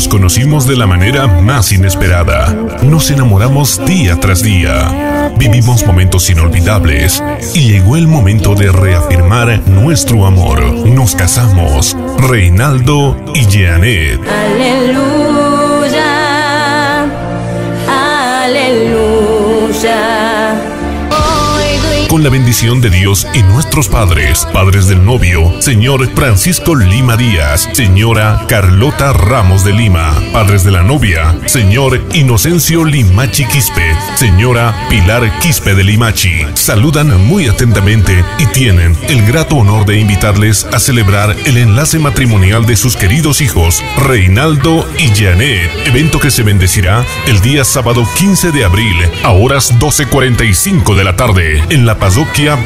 nos conocimos de la manera más inesperada. Nos enamoramos día tras día. Vivimos momentos inolvidables y llegó el momento de reafirmar nuestro amor. Nos casamos. Reinaldo y Jeanet. Aleluya. La bendición de Dios y nuestros padres, padres del novio, señor Francisco Lima Díaz, señora Carlota Ramos de Lima, padres de la novia, señor Inocencio Limachi Quispe, señora Pilar Quispe de Limachi. Saludan muy atentamente y tienen el grato honor de invitarles a celebrar el enlace matrimonial de sus queridos hijos, Reinaldo y Janet, evento que se bendecirá el día sábado 15 de abril a horas 12.45 de la tarde en la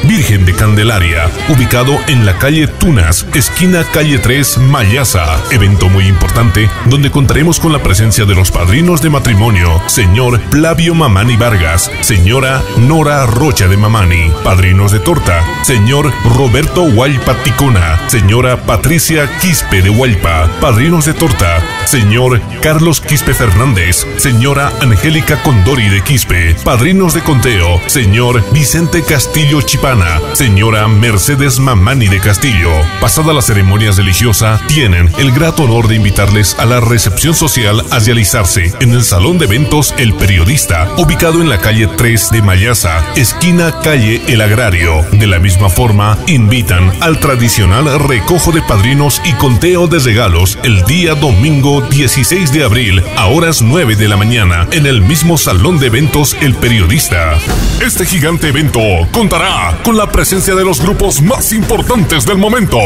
Virgen de Candelaria, ubicado en la calle Tunas, esquina calle 3, Mayasa. Evento muy importante donde contaremos con la presencia de los padrinos de matrimonio, señor Flavio Mamani Vargas, señora Nora Rocha de Mamani, padrinos de torta, señor Roberto Huaypa Ticona, señora Patricia Quispe de Huaypa, padrinos de torta, señor Carlos Quispe Fernández, señora Angélica Condori de Quispe, padrinos de conteo, señor Vicente Castillo, Chipana, señora Mercedes Mamani de Castillo. Pasada la ceremonia religiosa, tienen el grato honor de invitarles a la recepción social a realizarse en el Salón de Eventos El Periodista, ubicado en la calle 3 de Mayasa, esquina calle El Agrario. De la misma forma, invitan al tradicional recojo de padrinos y conteo de regalos el día domingo 16 de abril a horas 9 de la mañana en el mismo Salón de Eventos El Periodista. Este gigante evento contará con la presencia de los grupos más importantes del momento.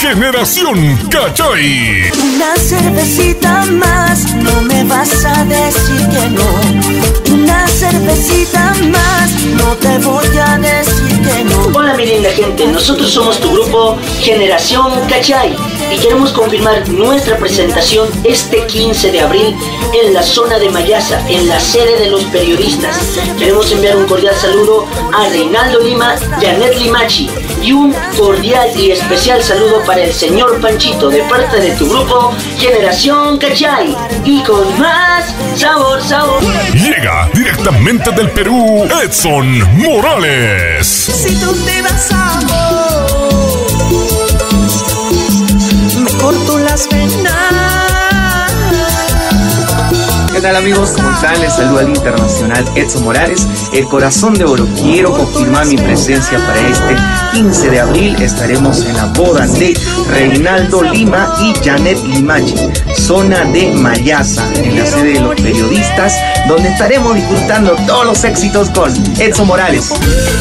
Generación Cachay. Una cervecita más, no me vas a decir que no. Una cervecita más, no te voy a decir. Hola mi linda gente, nosotros somos tu grupo Generación Cachay y queremos confirmar nuestra presentación este 15 de abril en la zona de Mayasa, en la sede de los periodistas. Queremos enviar un cordial saludo a Reinaldo Lima, Janet Limachi y un cordial y especial saludo para el señor Panchito de parte de tu grupo Generación Cachay. Y con más sabor, sabor. Llega directamente del Perú, Edson Morales. Si tú te vas me corto las venas. Tal amigos? ¿Cómo están? Les saluda al internacional Edson Morales, el corazón de oro. Quiero confirmar mi presencia para este 15 de abril. Estaremos en la boda de Reinaldo Lima y Janet Limachi, zona de Mayasa, en la sede de los periodistas, donde estaremos disfrutando todos los éxitos con Edson Morales.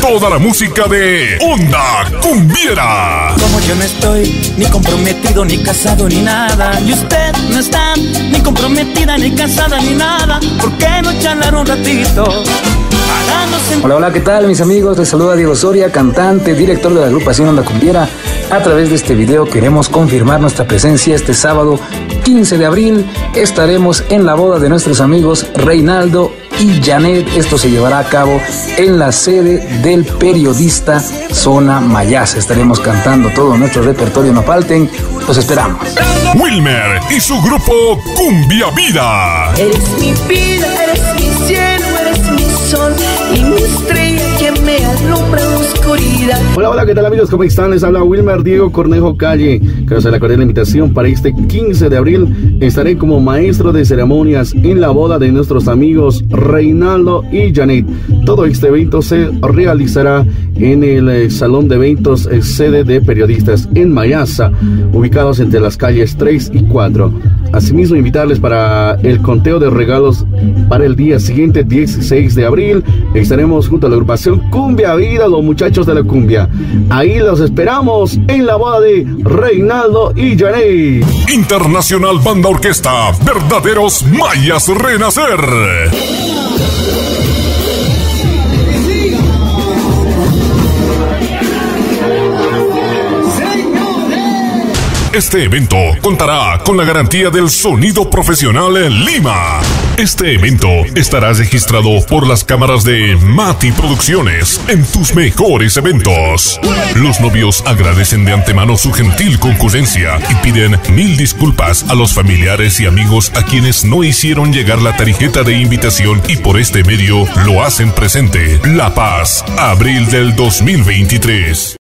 Toda la música de Onda Cumbiera. Como yo no estoy ni comprometido, ni casado, ni nada, y usted no está ni comprometida, ni casada, ni nada. ¿Por qué no charlar un ratito? Hola, hola, ¿qué tal mis amigos? Les saluda Diego Soria, cantante, director de la agrupación Onda Cumbiera. A través de este video queremos confirmar nuestra presencia este sábado 15 de abril. Estaremos en la boda de nuestros amigos Reinaldo y Janet. Esto se llevará a cabo en la sede del periodista Zona Mayasa. Estaremos cantando todo nuestro repertorio, no falten. Los esperamos. Wilmer y su grupo Cumbia Vida. Eres mi vida, eres sol y Hola, hola, ¿qué tal amigos? ¿Cómo están? Les habla Wilmer Diego Cornejo Calle. Quiero hacer la cordial invitación para este 15 de abril. Estaré como maestro de ceremonias en la boda de nuestros amigos Reinaldo y Janet. Todo este evento se realizará en el eh, Salón de Eventos eh, sede de periodistas en Mayasa, ubicados entre las calles 3 y 4. Asimismo, invitarles para el conteo de regalos para el día siguiente, 16 de abril. Estaremos junto a la agrupación Cumbia Vida, los muchachos de la cumbia. Ahí los esperamos en la boda de Reinaldo y. Internacional Banda Orquesta, verdaderos mayas renacer. Este evento contará con la garantía del sonido profesional en Lima. Este evento estará registrado por las cámaras de Mati Producciones en tus mejores eventos. Los novios agradecen de antemano su gentil concurrencia y piden mil disculpas a los familiares y amigos a quienes no hicieron llegar la tarjeta de invitación y por este medio lo hacen presente. La Paz, abril del 2023.